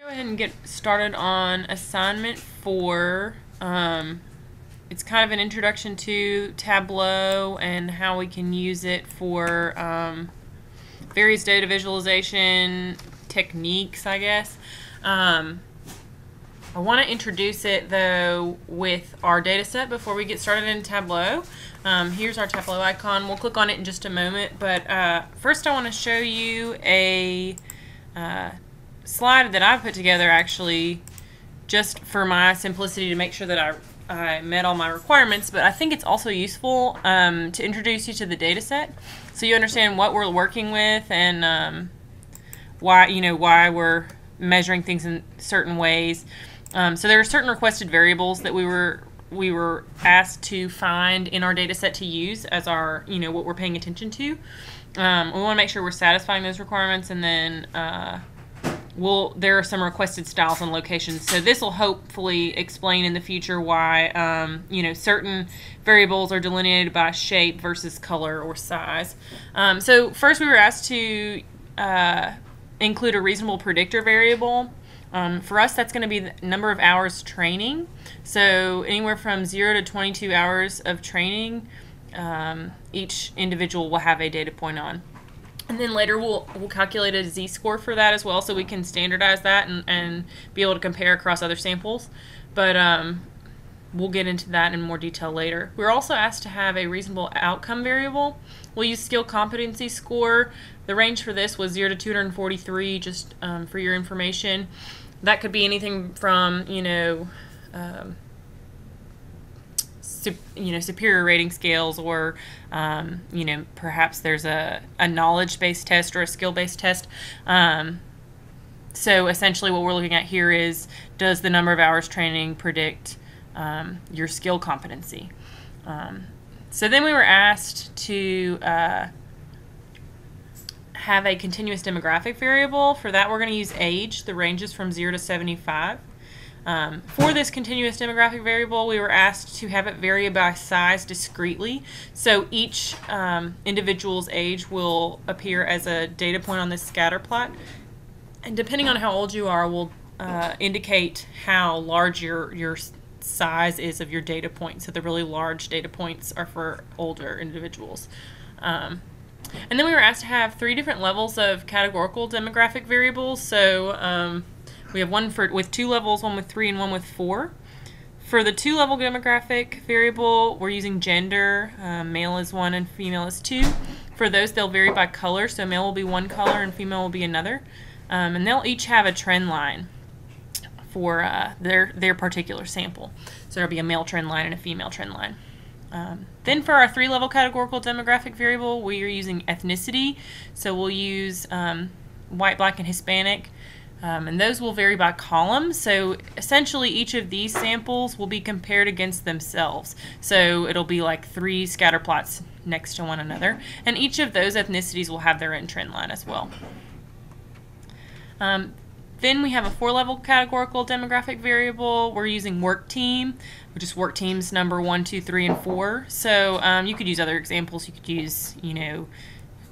Go ahead and get started on assignment four. Um, it's kind of an introduction to Tableau and how we can use it for um, various data visualization techniques, I guess. Um, I want to introduce it though with our data set before we get started in Tableau. Um, here's our Tableau icon. We'll click on it in just a moment, but uh, first I want to show you a uh, slide that I put together actually just for my simplicity to make sure that I, I met all my requirements, but I think it's also useful um, to introduce you to the data set so you understand what we're working with and um, why, you know, why we're measuring things in certain ways. Um, so there are certain requested variables that we were we were asked to find in our data set to use as our you know what we're paying attention to. Um, we want to make sure we're satisfying those requirements, and then uh, we'll there are some requested styles and locations. So this will hopefully explain in the future why um, you know certain variables are delineated by shape versus color or size. Um, so first, we were asked to uh, include a reasonable predictor variable. Um, for us, that's going to be the number of hours training. So anywhere from 0 to 22 hours of training, um, each individual will have a data point on. And then later we'll, we'll calculate a z-score for that as well so we can standardize that and, and be able to compare across other samples. But um, we'll get into that in more detail later. We're also asked to have a reasonable outcome variable. We'll use skill competency score. The range for this was 0 to 243 just um, for your information that could be anything from you know um, you know superior rating scales or um, you know perhaps there's a, a knowledge based test or a skill based test um, so essentially what we're looking at here is does the number of hours training predict um, your skill competency um, so then we were asked to uh, have a continuous demographic variable. For that, we're going to use age. The range is from 0 to 75. Um, for this continuous demographic variable, we were asked to have it vary by size discretely. So each um, individual's age will appear as a data point on this scatter plot. And depending on how old you are, will uh, indicate how large your, your size is of your data point. So the really large data points are for older individuals. Um, and then we were asked to have three different levels of categorical demographic variables. So um, we have one for with two levels, one with three and one with four. For the two level demographic variable, we're using gender. Um, male is one and female is two. For those, they'll vary by color. So male will be one color and female will be another. Um, and they'll each have a trend line for uh, their, their particular sample. So there'll be a male trend line and a female trend line. Um, then for our three-level categorical demographic variable, we are using ethnicity. So we'll use um, white, black, and Hispanic. Um, and those will vary by column. So essentially each of these samples will be compared against themselves. So it'll be like three scatter plots next to one another. And each of those ethnicities will have their own trend line as well. Um, then we have a four-level categorical demographic variable. We're using work team, which is work teams number one, two, three, and four. So um, you could use other examples. You could use, you know,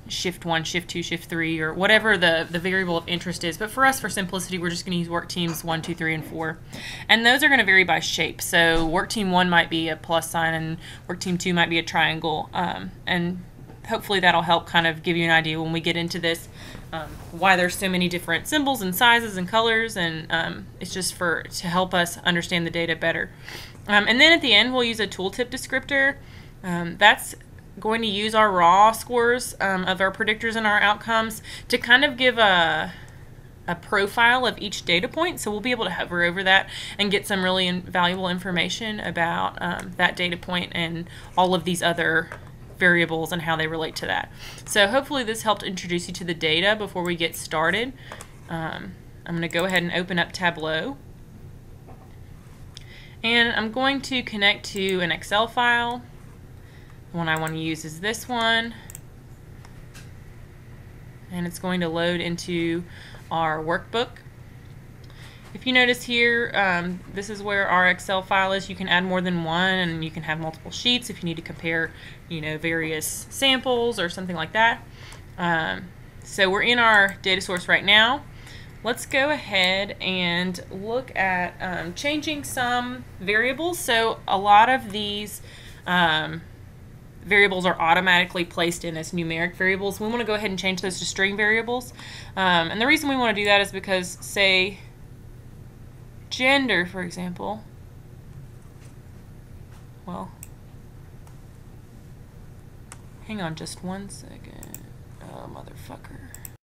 shift one, shift two, shift three, or whatever the, the variable of interest is. But for us, for simplicity, we're just going to use work teams one, two, three, and four. And those are going to vary by shape. So work team one might be a plus sign, and work team two might be a triangle. Um, and hopefully that'll help kind of give you an idea when we get into this um, why there's so many different symbols and sizes and colors and um, it's just for to help us understand the data better um, and then at the end we'll use a tooltip descriptor um, that's going to use our raw scores um, of our predictors and our outcomes to kind of give a a profile of each data point. So we'll be able to hover over that and get some really valuable information about um, that data point and all of these other variables and how they relate to that. So hopefully this helped introduce you to the data before we get started. Um, I'm going to go ahead and open up Tableau. And I'm going to connect to an Excel file. One I want to use is this one. And it's going to load into our workbook. If you notice here, um, this is where our Excel file is. You can add more than one and you can have multiple sheets if you need to compare, you know, various samples or something like that. Um, so we're in our data source right now. let's go ahead and look at um, changing some variables. So a lot of these um, variables are automatically placed in as numeric variables. We want to go ahead and change those to string variables. Um, and the reason we want to do that is because, say, gender, for example, well, hang on just one second. Oh, motherfucker.